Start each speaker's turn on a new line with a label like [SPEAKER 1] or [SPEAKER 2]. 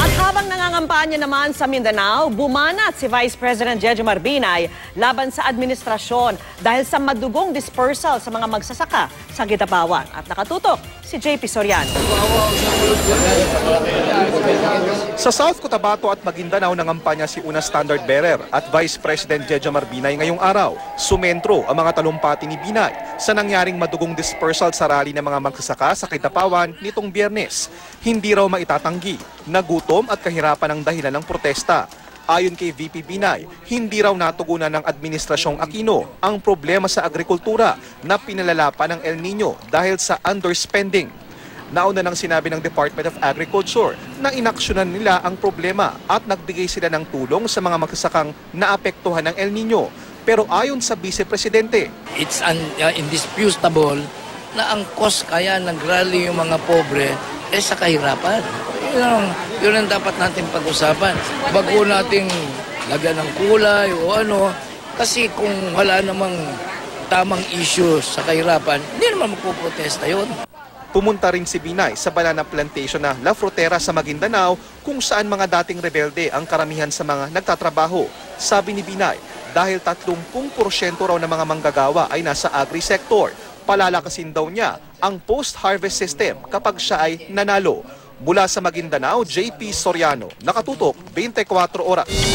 [SPEAKER 1] At habang nangangampanya naman sa Mindanao, bumanat si Vice President Jejo Marbinay laban sa administrasyon dahil sa madugong dispersal sa mga magsasaka sa Gitapawan. At nakatutok si JP Soriano.
[SPEAKER 2] Sa South Cotabato at Maguindanao nangampanya si Una Standard Bearer at Vice President Jejo Marbinay ngayong araw. Sumentro ang mga talumpati ni Binay sa nangyaring madugong dispersal sa rally ng mga magsasaka sa Kitapawan nitong biyernes. Hindi raw maitatanggi na gutom at kahirapan ang dahilan ng protesta. Ayon kay VP Binay, hindi raw natugunan ng Administrasyong Aquino ang problema sa agrikultura na pinalala pa ng El Nino dahil sa underspending. Nauna nang sinabi ng Department of Agriculture na inaksyonan nila ang problema at nagbigay sila ng tulong sa mga magsasakang naapektuhan ng El Nino. Pero ayon sa Vice Presidente,
[SPEAKER 3] it's un, uh, indisputable na ang cost kaya nagrally yung mga pobre eh sa kahirapan. Yun ang, yun ang dapat natin pag-usapan. Bago nating lagyan ng kulay o ano, kasi kung wala namang tamang issue sa kahirapan, hindi naman magpuprotesta yun.
[SPEAKER 2] Pumunta rin si Binay sa banana plantation na La Frutera sa Maguindanao kung saan mga dating rebelde ang karamihan sa mga nagtatrabaho. Sabi ni Binay, dahil 30% raw ng mga manggagawa ay nasa agri-sector, palalakasin daw niya ang post-harvest system kapag siya ay nanalo. Mula sa Maguindanao, JP Soriano, nakatutok 24 oras.